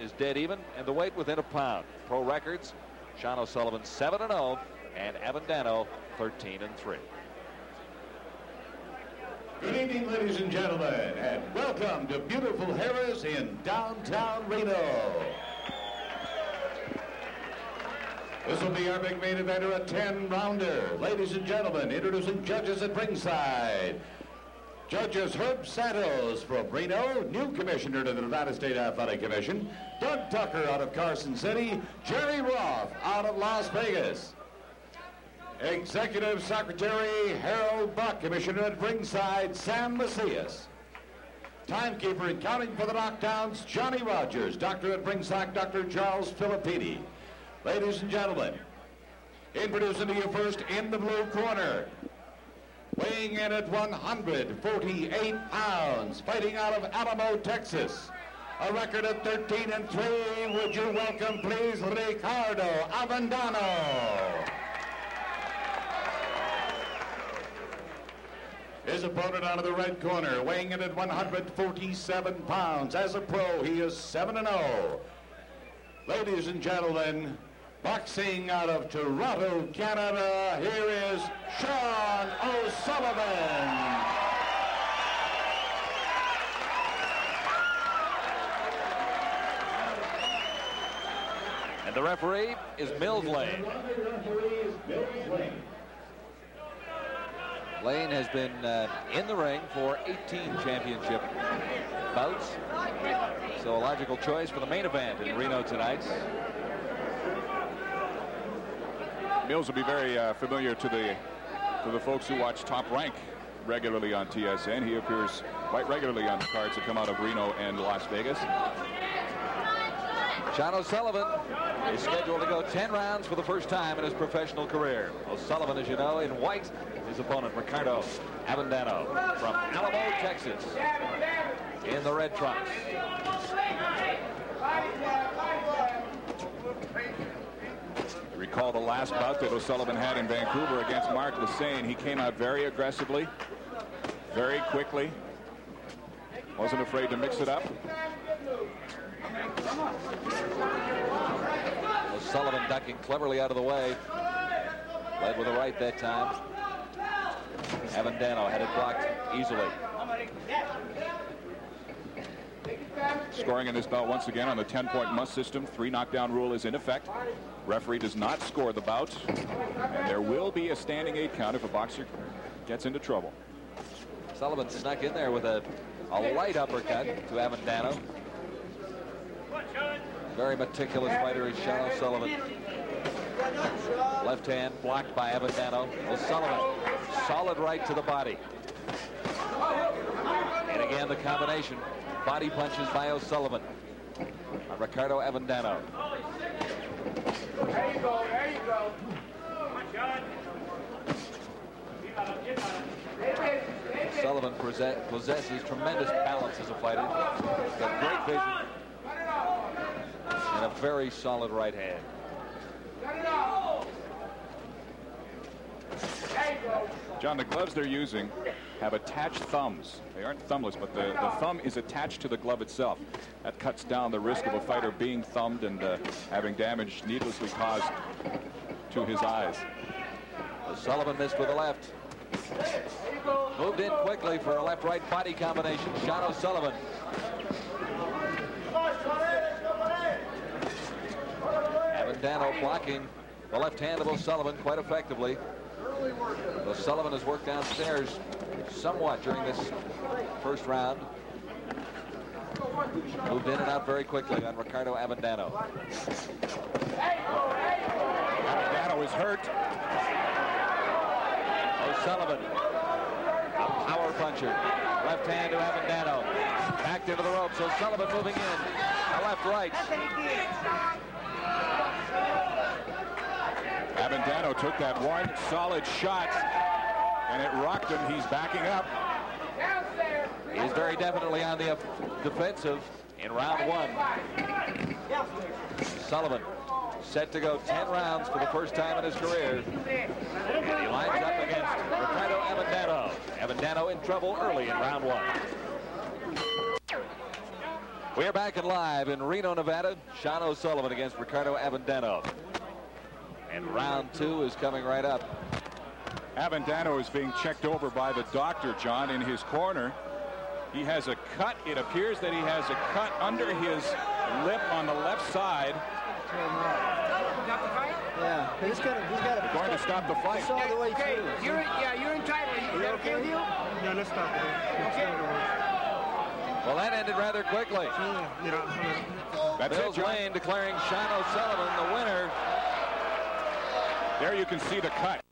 is dead even, and the weight within a pound. Pro records, Shawn O'Sullivan 7 and 0, and Avendano 13 and 3. Good evening, ladies and gentlemen, and welcome to beautiful Harrah's in downtown Reno. This will be our big main eventer, a 10-rounder. Ladies and gentlemen, introducing judges at ringside. Judges Herb Santos from Reno, new commissioner to the Nevada State Athletic Commission. Doug Tucker out of Carson City. Jerry Roth out of Las Vegas. Executive Secretary Harold Buck, Commissioner at ringside, Sam Macias. Timekeeper and counting for the knockdowns, Johnny Rogers. Doctor at ringside, Dr. Charles Filippini. Ladies and gentlemen, introducing to you first in the blue corner, weighing in at 148 pounds, fighting out of Alamo, Texas. A record of 13 and 3. Would you welcome, please, Ricardo Avendano. His opponent out of the red corner, weighing in at 147 pounds. As a pro, he is 7 and 0. Ladies and gentlemen, boxing out of Toronto, Canada, here is Shawn O'Sullivan. And the referee is Mills Lane. Lane has been uh, in the ring for 18 championship bouts. So a logical choice for the main event in Reno tonight. Mills will be very uh, familiar to the to the folks who watch Top Rank regularly on TSN. He appears quite regularly on the cards that come out of Reno and Las Vegas. Shawn O'Sullivan is scheduled to go 10 rounds for the first time in his professional career. O'Sullivan, as you know, in white, his opponent, Ricardo Avendano from Alamo, Texas, in the red trunks. Recall the last bout that O'Sullivan had in Vancouver against Mark Lassane. He came out very aggressively, very quickly. Wasn't afraid to mix it up. O'Sullivan ducking cleverly out of the way. Led with a right that time. Avendano had it blocked easily. Scoring in this bout once again on the 10-point must system. Three knockdown rule is in effect. Referee does not score the bout. And there will be a standing eight count if a boxer gets into trouble. Sullivan snuck in there with a, a light uppercut to Avendano. Very meticulous fighter is Shawn O'Sullivan. Left hand blocked by Avendano. O'Sullivan, solid right to the body. And the combination. Body punches by O'Sullivan on Ricardo Avendano. There you go, there you go. Oh, Sullivan possesses tremendous balance as a fighter. He's got great vision and a very solid right hand. John, the gloves they're using have attached thumbs. They aren't thumbless, but the, the thumb is attached to the glove itself. That cuts down the risk of a fighter being thumbed and uh, having damage needlessly caused to his eyes. Sullivan missed with the left. Moved in quickly for a left-right body combination. Shawn O'Sullivan. Avendano blocking the left hand of O'Sullivan quite effectively. O'Sullivan has worked downstairs somewhat during this first round. Moved in and out very quickly on Ricardo Avendano. Avendano is hurt. Oh, O'Sullivan, a power puncher. Left hand to Avendano. Backed into the ropes. O'Sullivan moving in. A left right. Avendano took that one solid shot and it rocked him. He's backing up. He's very definitely on the defensive in round one. Sullivan set to go 10 rounds for the first time in his career. And he lines up against Ricardo Avendano. Avendano in trouble early in round one. We're back and live in Reno, Nevada. Shawn O'Sullivan against Ricardo Avendano. And round two is coming right up. Avendano is being checked over by the doctor, John, in his corner. He has a cut. It appears that he has a cut under his lip on the left side. Yeah, he's got he's got They're going to stop the fight. It's all the way Okay, through. you're yeah, you're entitled. Is that okay with you? Yeah, let's stop it. Okay. Well, that ended rather quickly. Yeah, you know, That's Bill's it, John. Lane declaring Shawn O'Sullivan the winner. There you can see the cut.